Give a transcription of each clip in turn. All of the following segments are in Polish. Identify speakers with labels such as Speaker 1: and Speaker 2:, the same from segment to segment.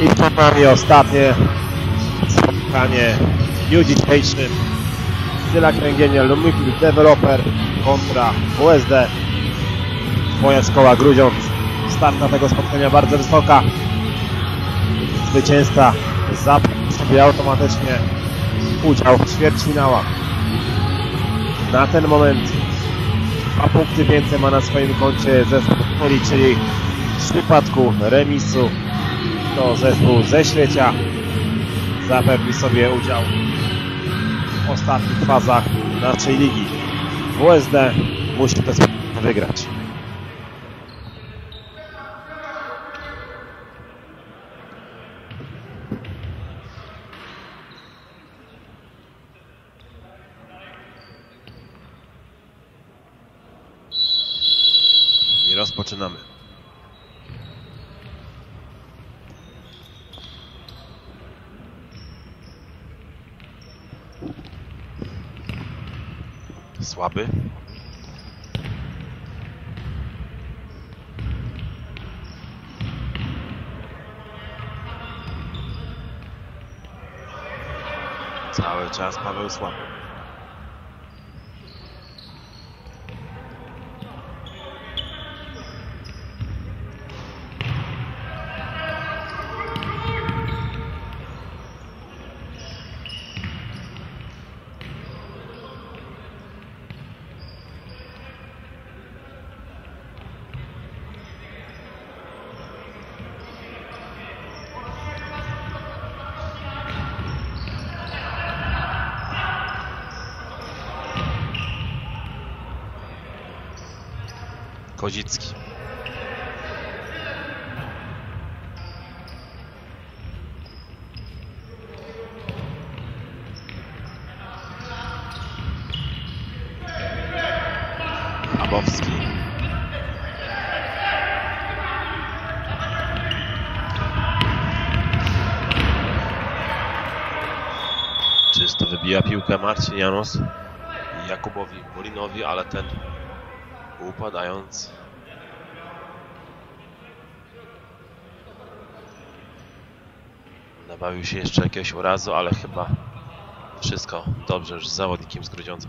Speaker 1: I przed nami ostatnie spotkanie w dniu dzisiejszym. Tyle kręgienia Developer kontra USD. Moja szkoła Grudziądz. Starta tego spotkania bardzo wysoka. Zwycięzca zapewni sobie automatycznie udział w ćwierćfinałach. Na ten moment dwa punkty więcej ma na swoim koncie zespół czyli w przypadku remisu to zespół ze Ślecia zapewni sobie udział w ostatnich fazach naszej ligi. WSD musi to wygrać. I rozpoczynamy. Słaby. Cały czas Paweł słaby. Kozicki. Abowski. Czysto wybija piłkę Marcin Janos Jakubowi Molinowi, ale ten upadając. Nabawił się jeszcze jakiegoś urazu, ale chyba wszystko dobrze już z zawodnikiem z Grudziądza.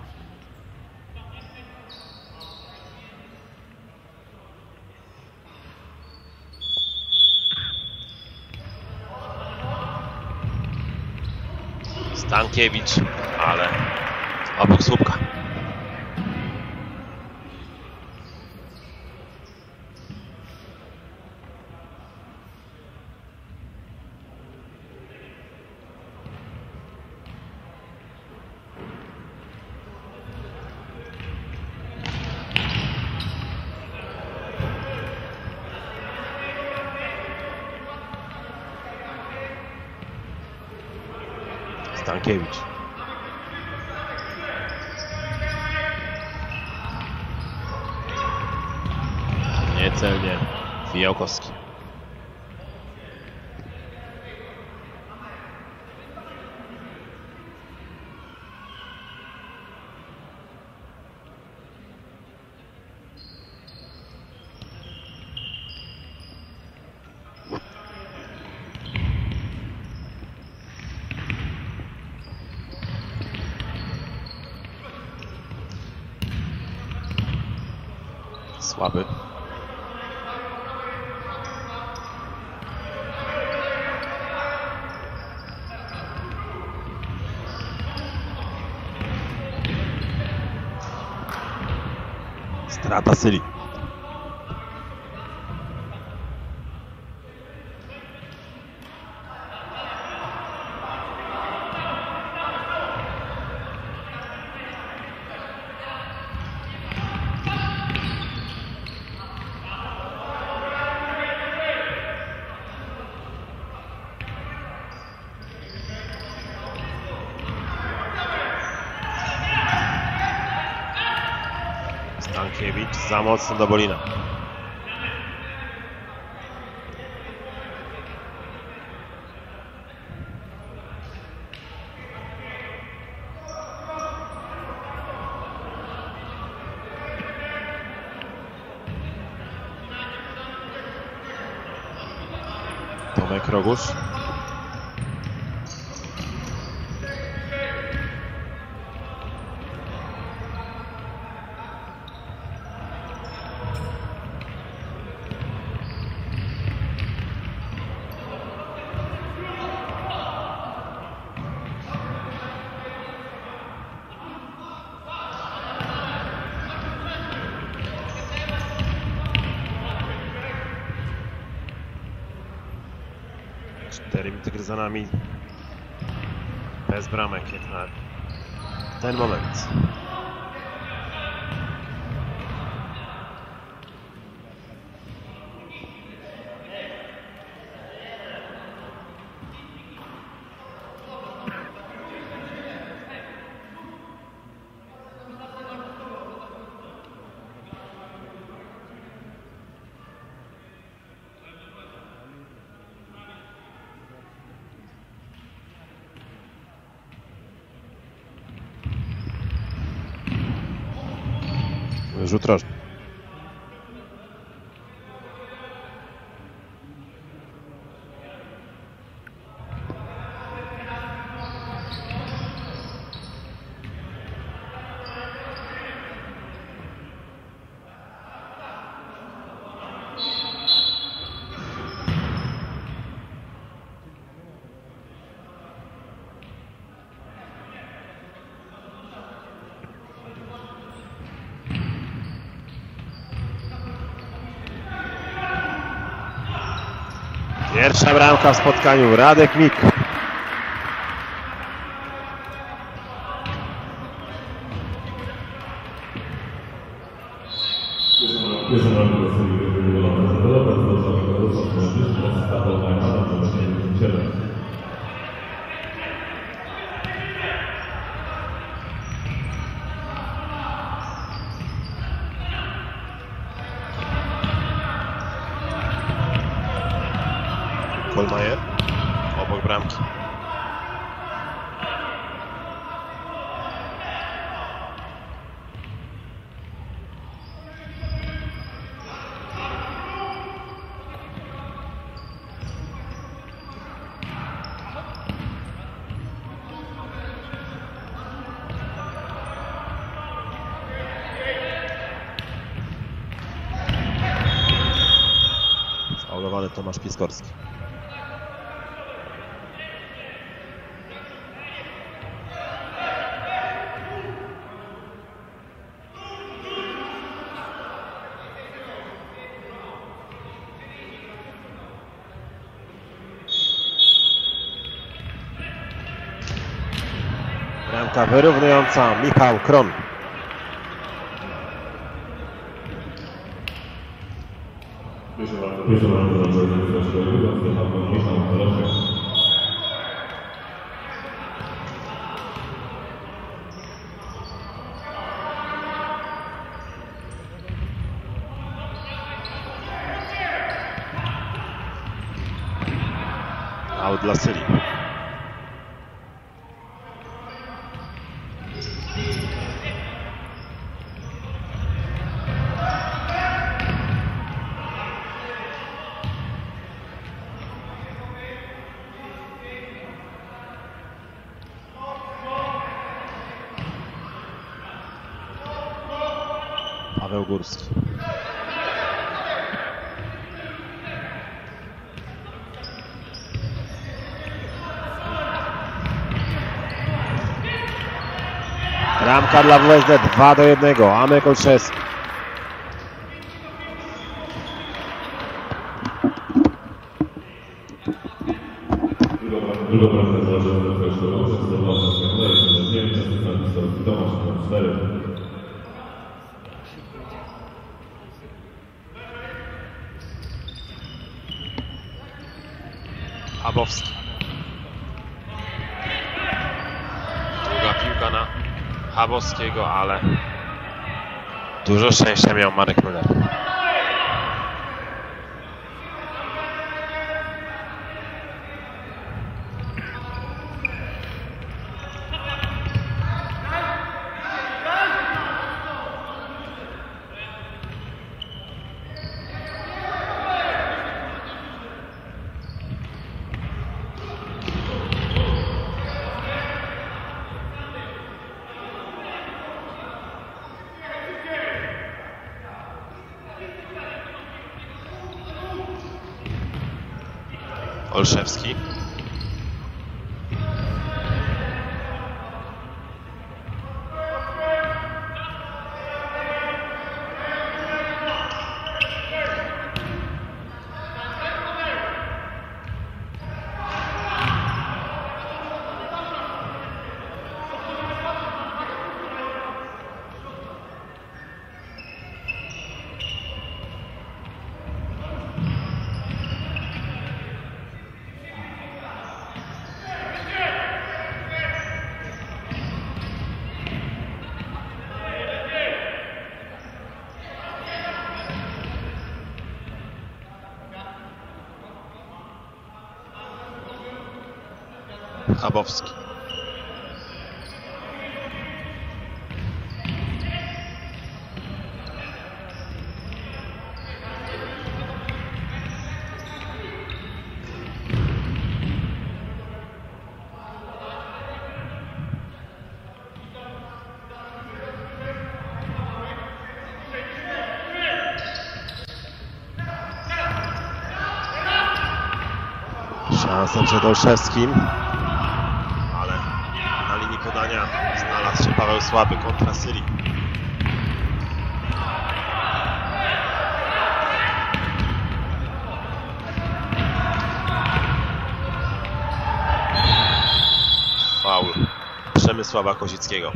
Speaker 1: Stankiewicz, ale obok słupka. Stankiewicz. Niecelnie Fijałkowski. Słaby. Strata Syli. Stankiewicz za mocno do Bolina. Tomek Rogusz. Za nami. Bez bramek na ten moment. Rzut rożny. Pierwsza bramka w spotkaniu. Radek Mik. Tomasz Piskorski. Bramka wyrównująca Michał Kron.
Speaker 2: Pierwszą bramkę
Speaker 1: dla. Dla WSD 2 do 1. Amek Olszewski. Habowskiego, ale dużo szczęścia miał Marek Müller. Olszewski. Chabowski.
Speaker 2: Szansa przed Olszewskim.
Speaker 1: ale na linii podania Paweł Słaby kontra Syli. Faul Przemysława Kozickiego.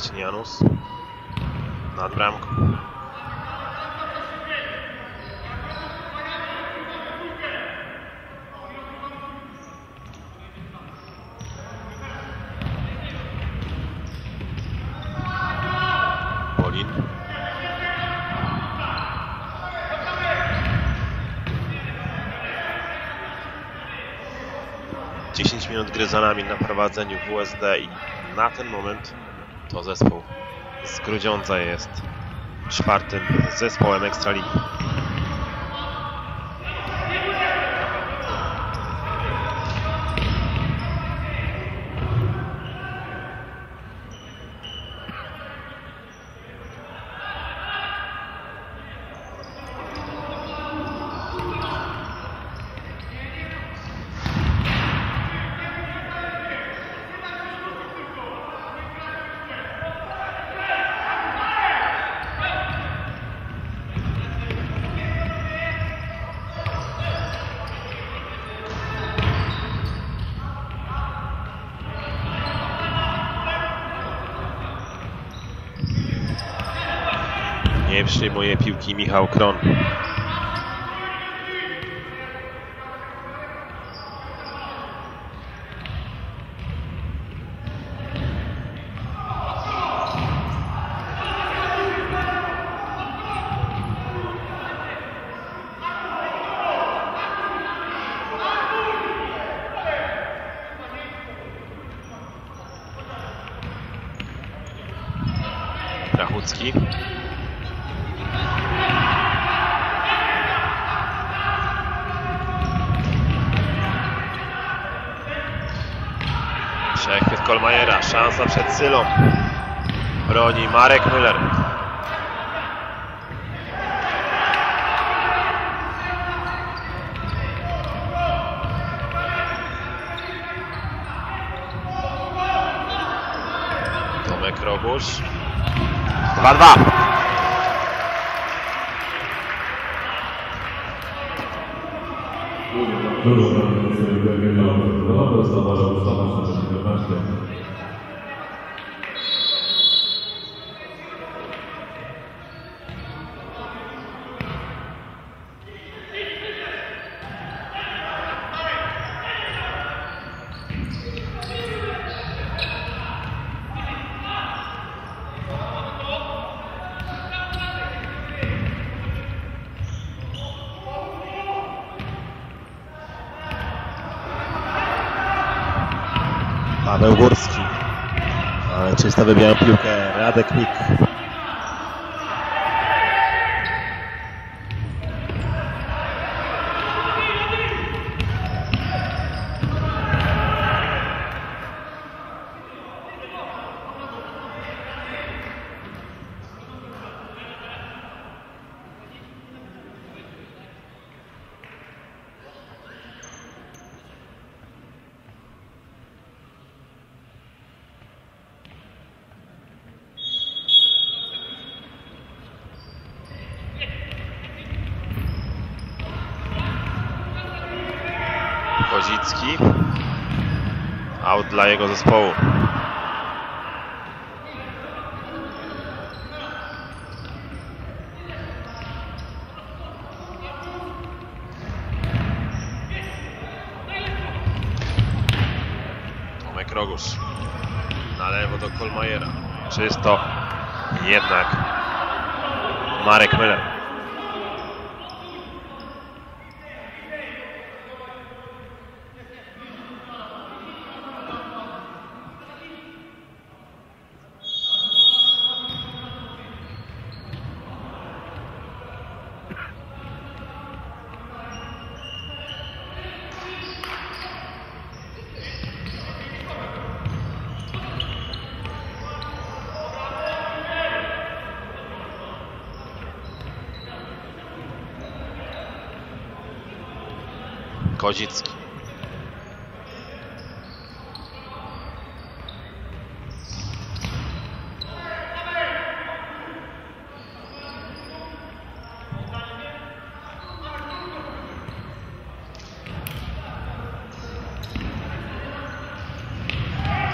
Speaker 1: Marcin Janus nad bramką. Dziesięć minut gry za nami na prowadzeniu WSD i na ten moment to zespół z Grudziądza jest czwartym zespołem Ekstraligi. Nie przyjmuje piłki Michał Kron. Sylą. Broni Marek Müller. Tomek Robusz. 2-2.
Speaker 3: Drugą bramkę strzelił Gergen Lopez. Lopez zauważył Mustafa na 17.
Speaker 2: Paweł Górski. Ale czysto wybijał piłkę Radek Mik.
Speaker 1: Kozicki. Jego zespołu. Tomek Rogusz. Na lewo do Kolmajera. Czysto. Jednak Marek Miller. Kozicki.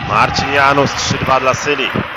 Speaker 1: Marcin Janus 3-2 dla Syli.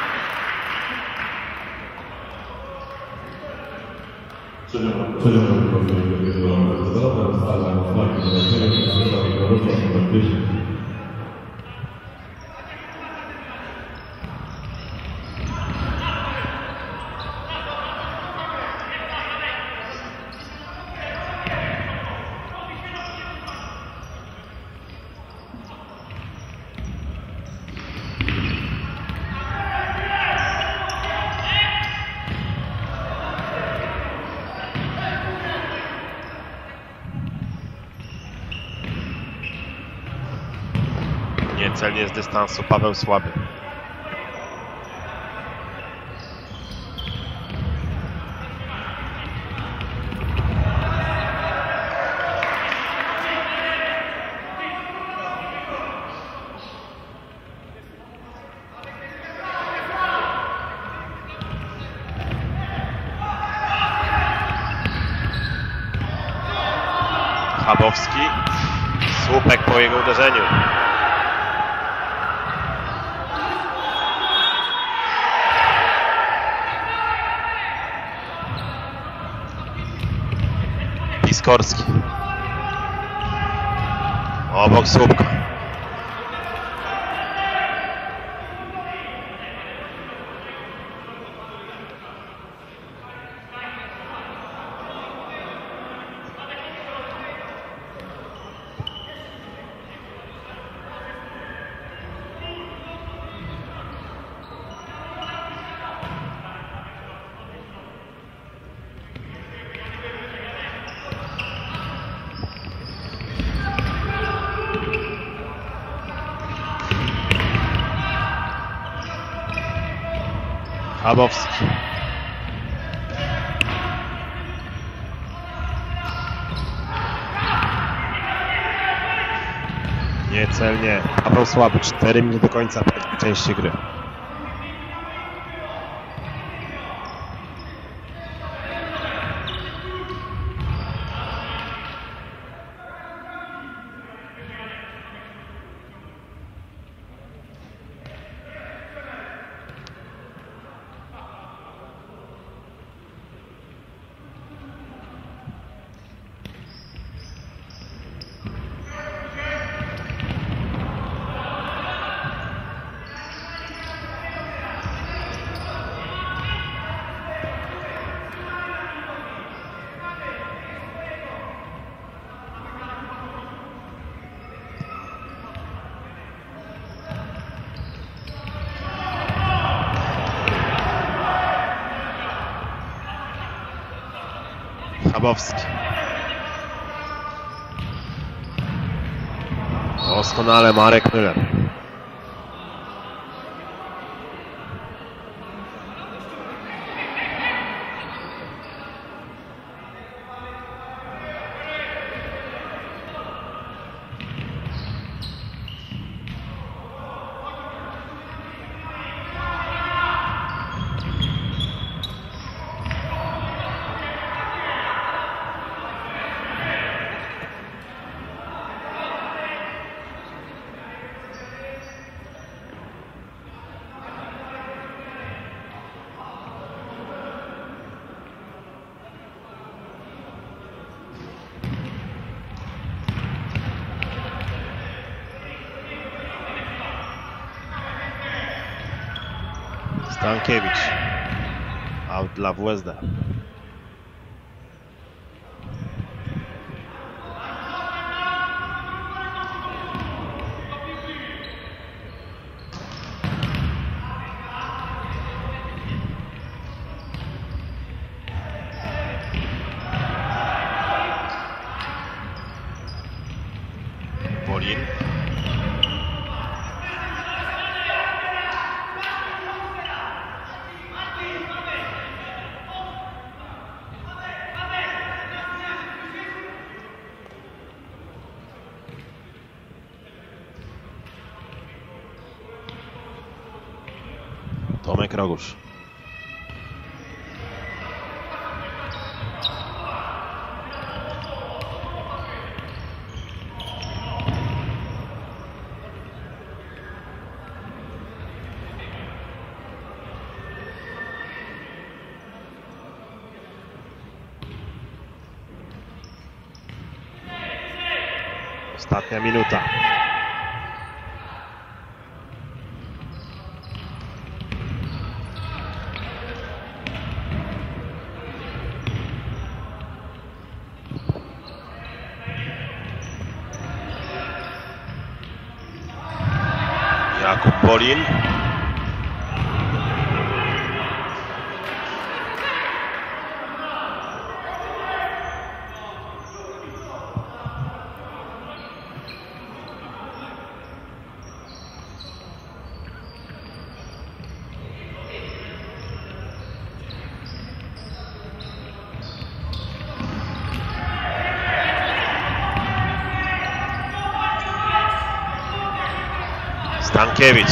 Speaker 1: Niecelnie z dystansu Paweł Słaby. Chabowski. Słupek po jego uderzeniu. Piskorski. Obok słupka. Chabowski. Niecelnie. Paweł Słaby. 4 minuty do końca części gry. Doskonale Marek Müller. Stankiewicz. Out dla WSD. Tomek Rogusz. Ostatnia minuta. Guardian Stankiewicz.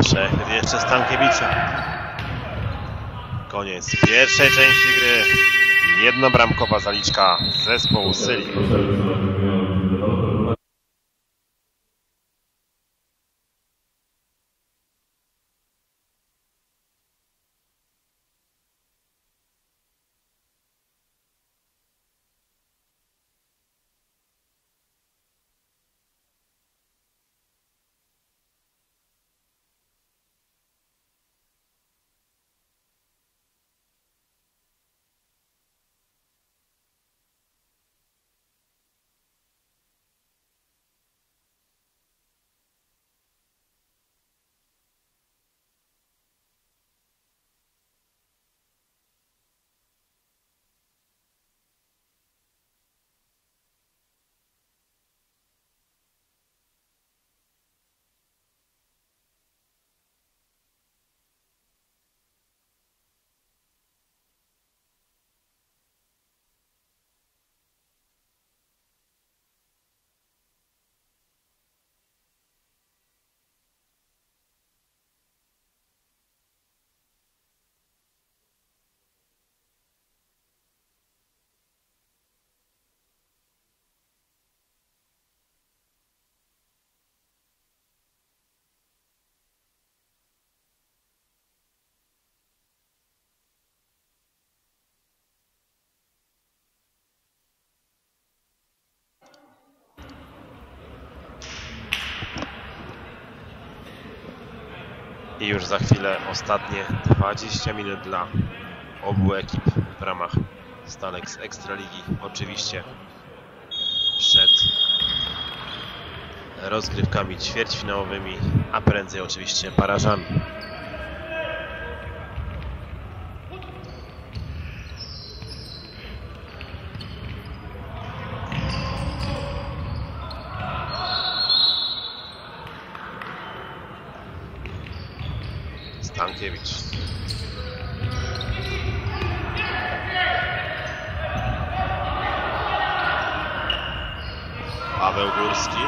Speaker 1: Przechwyt jeszcze Stankiewicza. Koniec pierwszej części gry. Jednobramkowa zaliczka zespołu Syli. I już za chwilę ostatnie 20 minut dla obu ekip w ramach stalek z Ekstraligi. Oczywiście przed rozgrywkami ćwierćfinałowymi, a prędzej oczywiście barażami. Stankiewicz. Paweł Górski.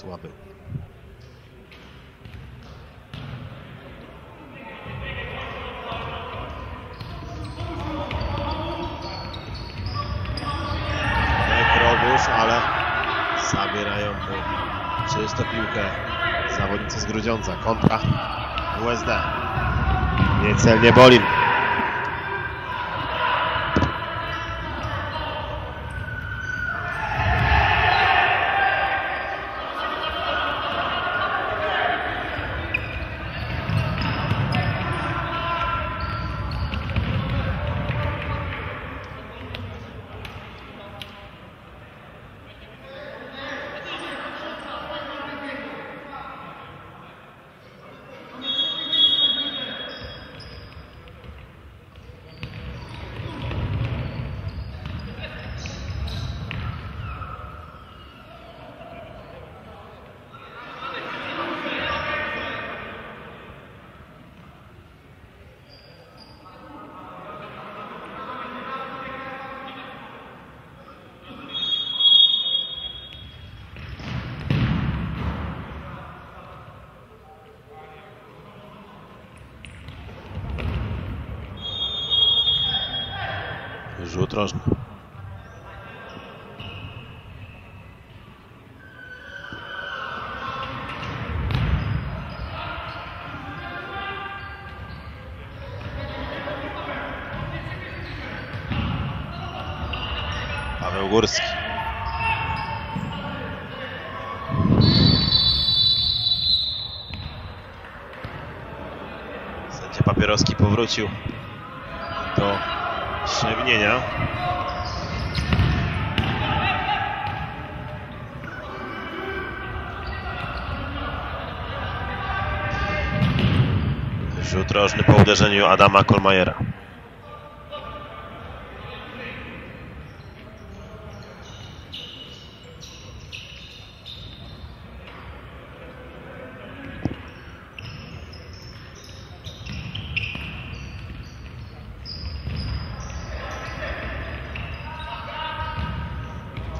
Speaker 1: Słaby. Nekrobusz, ale zabierają mu czysto piłkę zawodnicy z Grudziądza. Kontra USD. Niecelnie Bolin. Rzut rożny. Paweł Górski. Sędzia Papierowski powrócił do przewinienia. Rzut rożny po uderzeniu Adama Kolmajera.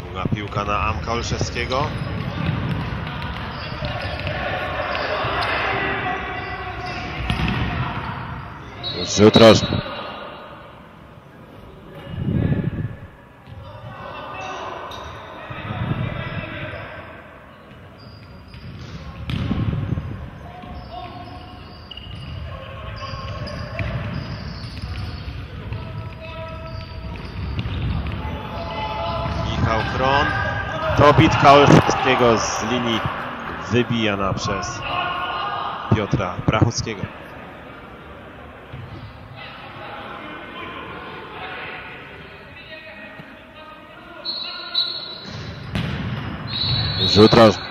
Speaker 1: Długa piłka na Amka Olszewskiego. Rzut rożny. Michał Kron. To bitka Olszewskiego z linii wybijana przez Piotra Brachuckiego. Rzut rożny.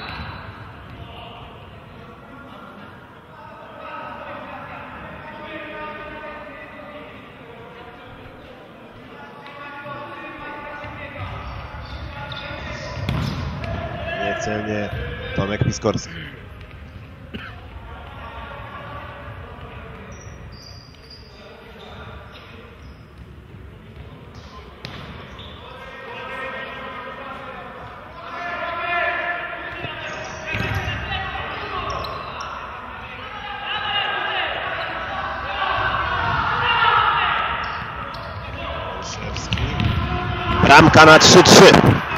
Speaker 1: Scorsese. Bramka na 3-3.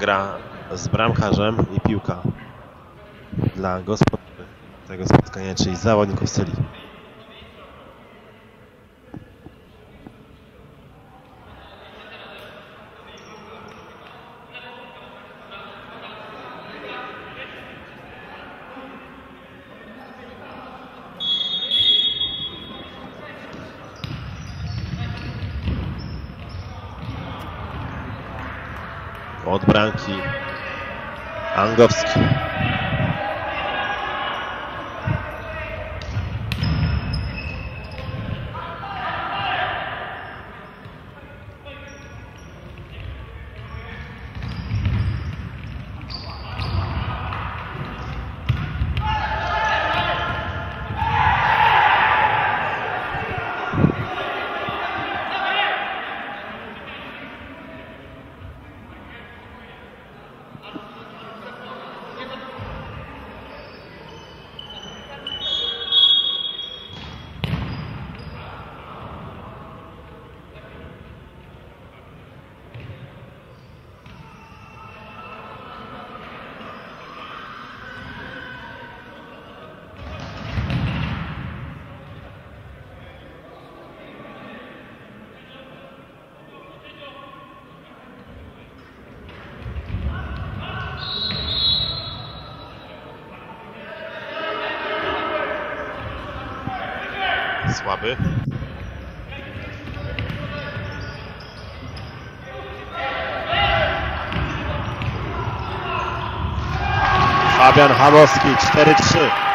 Speaker 1: gra z bramkarzem i piłka dla gospodarzy tego spotkania, czyli zawodników Syrii. Od bramki Angowski. Fabian Hanowski 4-3.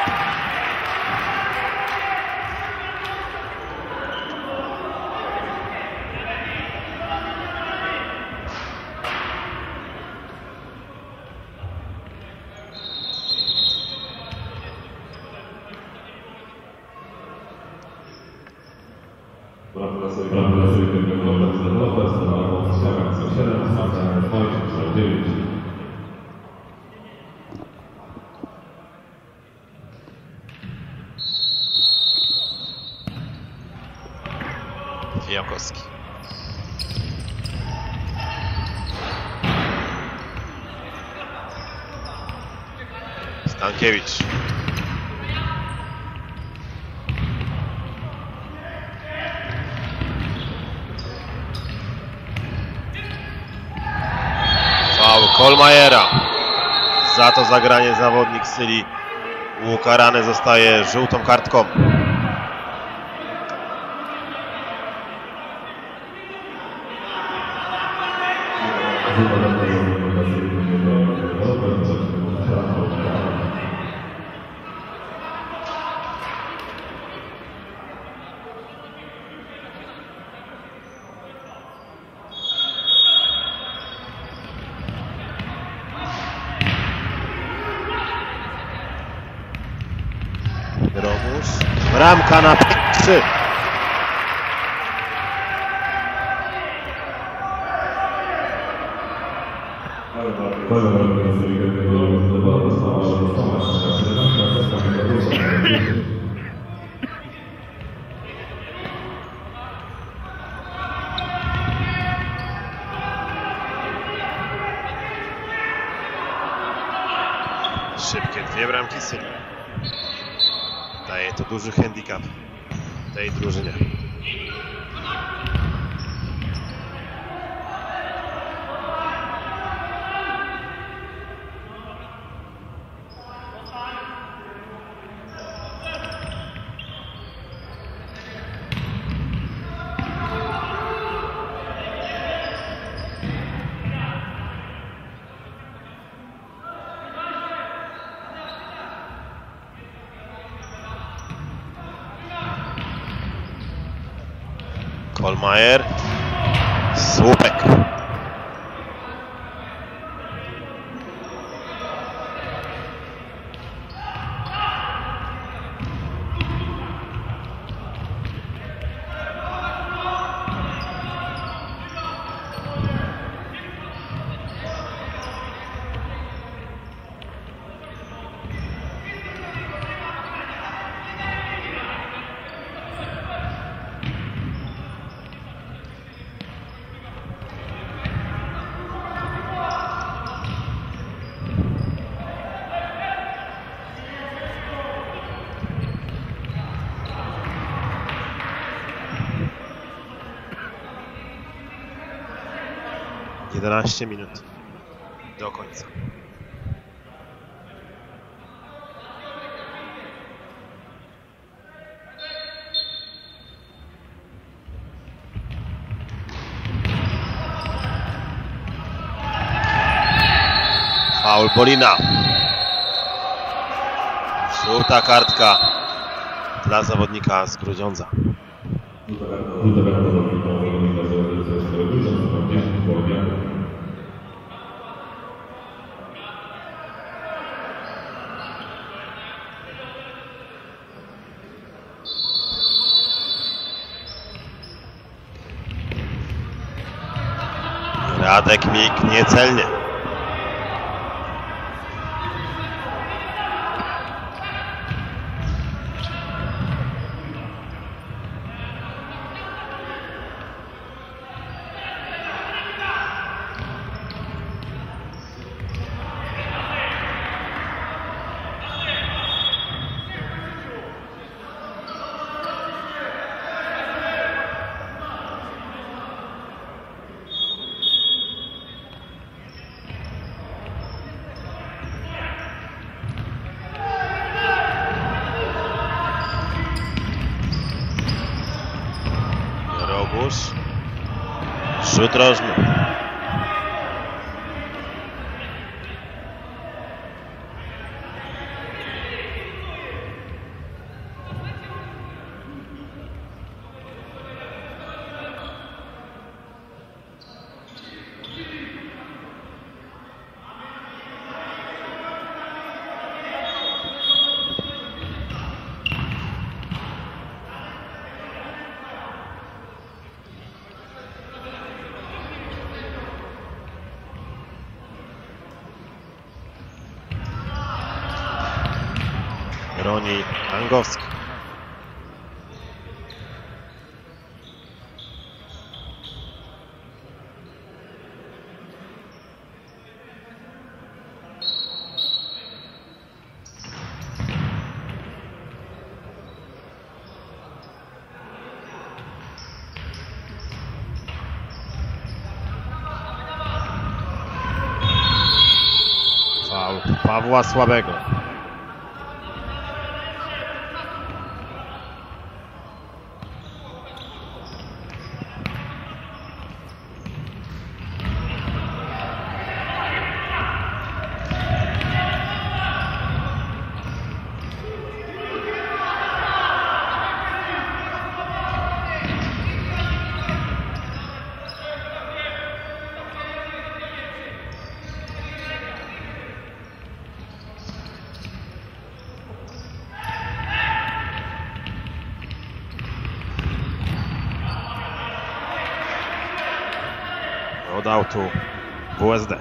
Speaker 1: Wasyli ukarany zostaje żółtą kartką. Daje to duży handicap tej drużynie. Meyer. Sobek. 12 minut do końca. Faul Polina. Żółta kartka dla zawodnika z Grudziądza. Radek Mik niecelnie. Broni Angowski. Faul Pawła Słabego. Dodał tu WSD.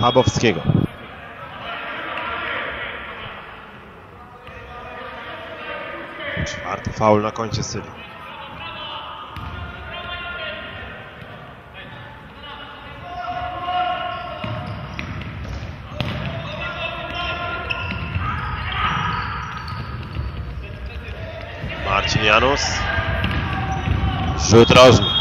Speaker 1: Chabowskiego. Czwarty faul na koncie Syrii. Marcin Janus. Rzut rożny.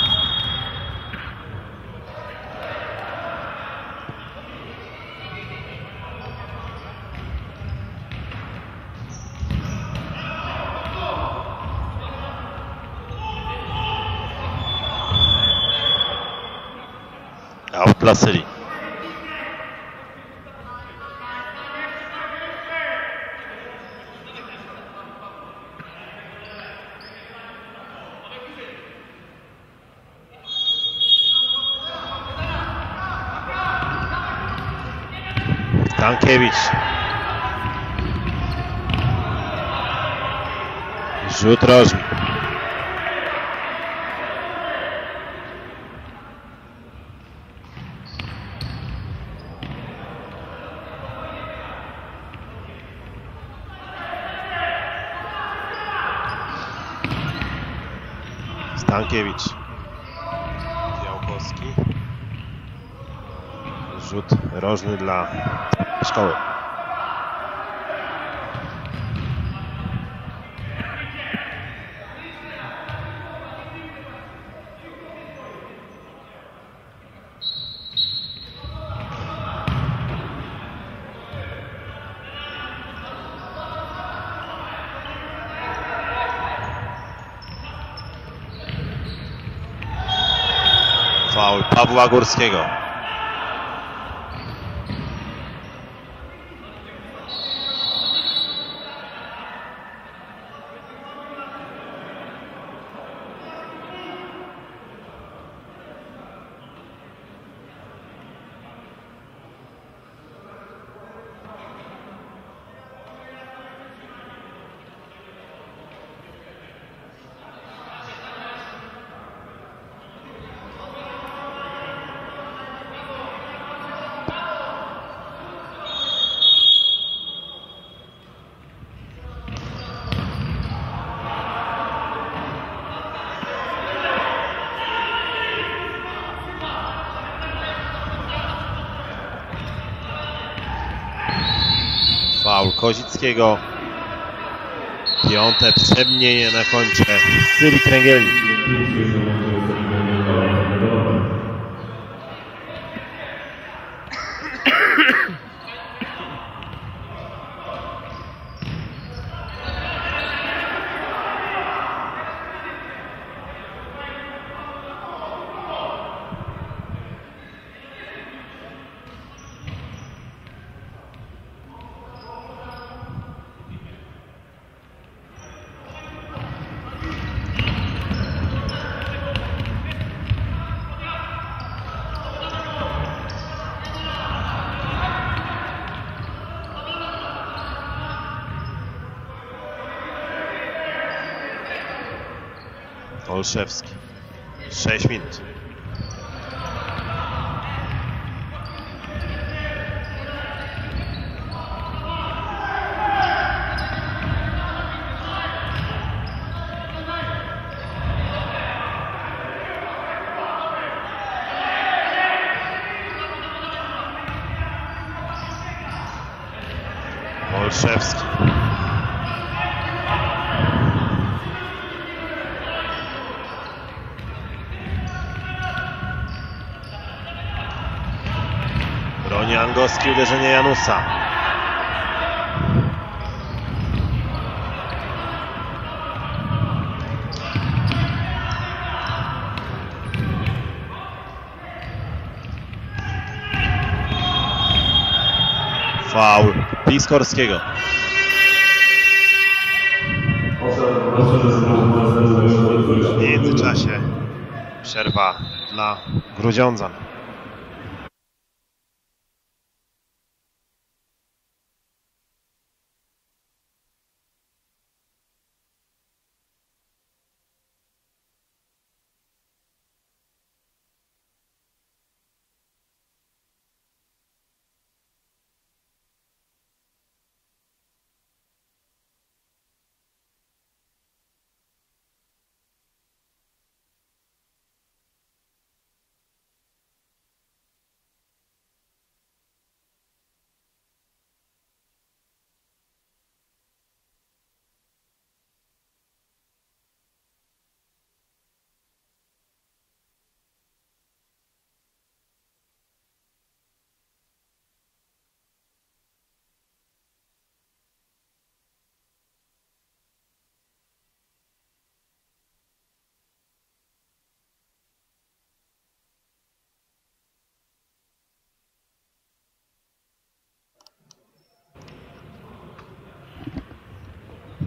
Speaker 1: Stankiewicz. Rzut rożny. Stankiewicz. Białkowski. Rzut rożny dla szkoły. Pawła Górskiego. Kozickiego. Piąte przemnienie na koncie Syrii Kręgielnik. Olszewski. 6 minut. Olszewski. Angowski uderzenie Janusa. Faul Piskorskiego. W międzyczasie przerwa dla Grudziądza.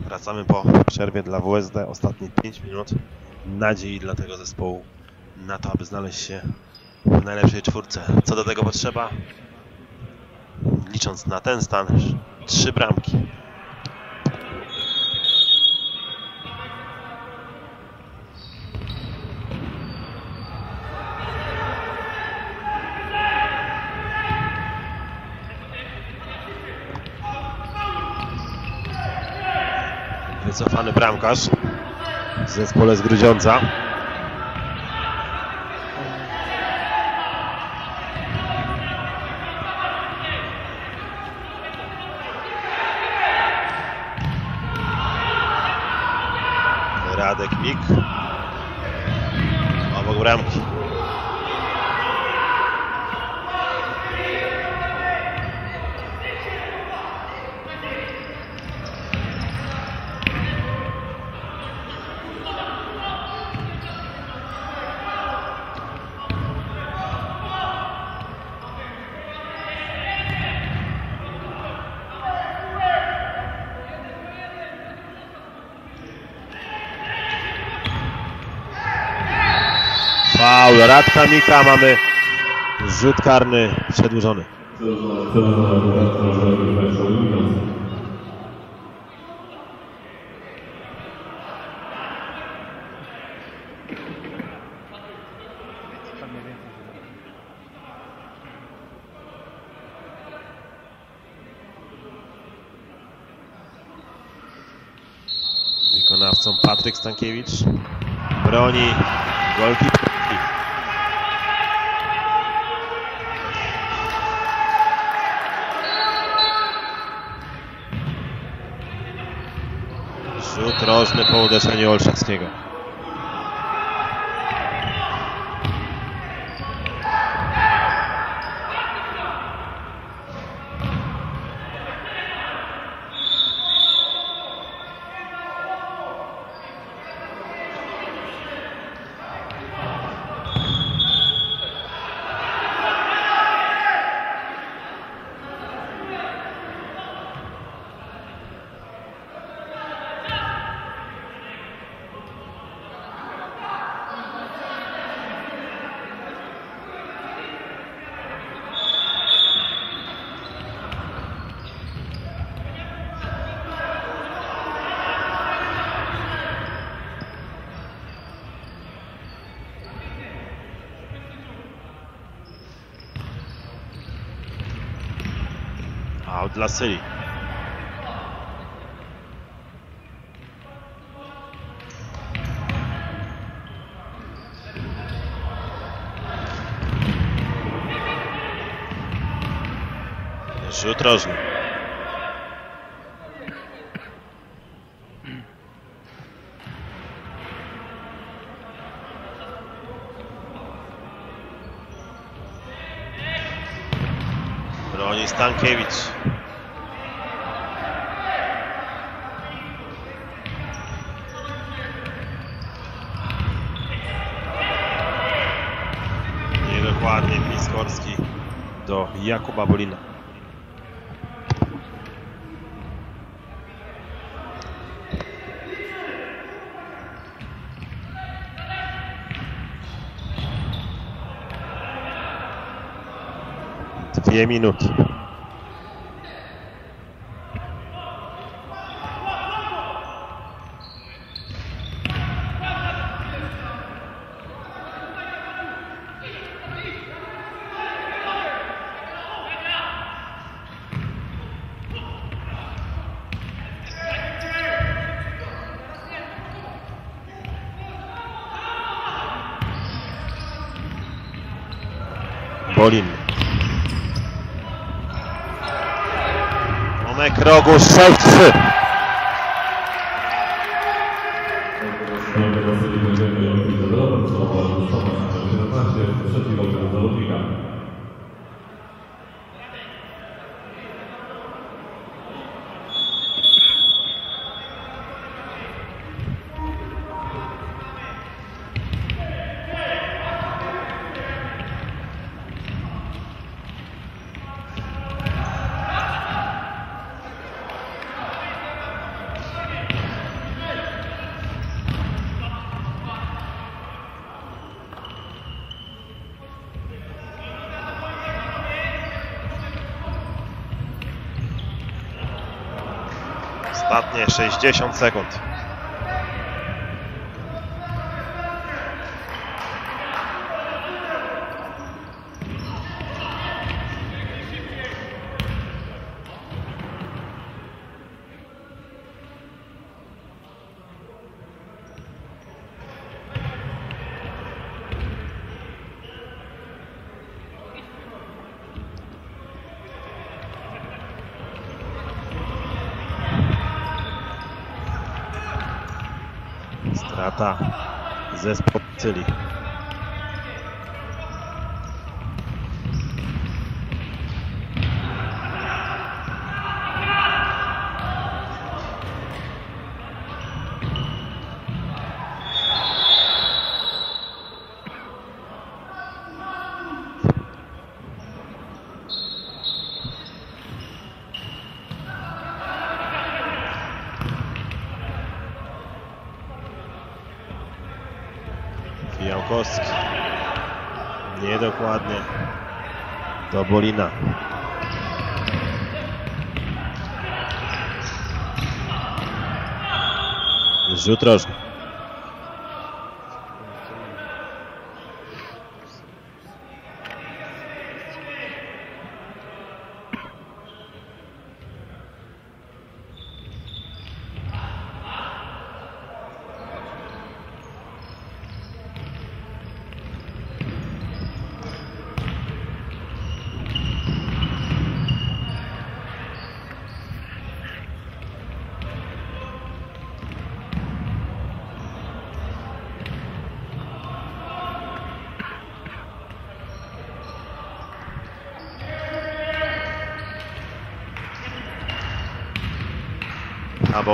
Speaker 1: Wracamy po przerwie dla WSD. Ostatnie 5 minut nadziei dla tego zespołu na to, aby znaleźć się w najlepszej czwórce. Co do tego potrzeba? Licząc na ten stan, trzy bramki. Wycofany bramkarz w zespole z Grudziądza. Radek Mik. Obok bramki. Faul Radka Mika, mamy rzut karny przedłużony. Wykonawcą Patryk Stankiewicz. Broni golkiper. Rzut rożny po uderzeniu. Out dla Syli. Rzut rożny. Broni Stankiewicz. Jakuba Bolina. Dwie minuty. Bolin. Tomek Rogusz 6-3.
Speaker 2: Kolejnego Syli będziemy
Speaker 1: Ostatnie 60 sekund. Niedokładnie. Do Bolina. Rzut rożny.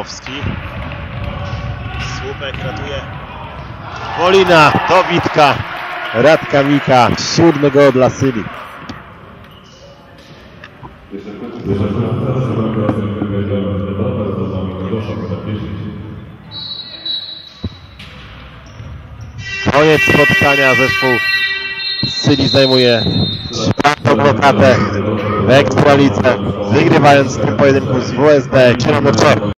Speaker 1: Abowski. Słupek ratuje. Wolina do Witka. Radka Mika. Siódmy gol dla Syli.
Speaker 3: 10.
Speaker 2: Koniec spotkania. Zespół Syli zajmuje czwartą blokatę w Ekstralice, wygrywając w tym pojedynku z WSD 7 do 3.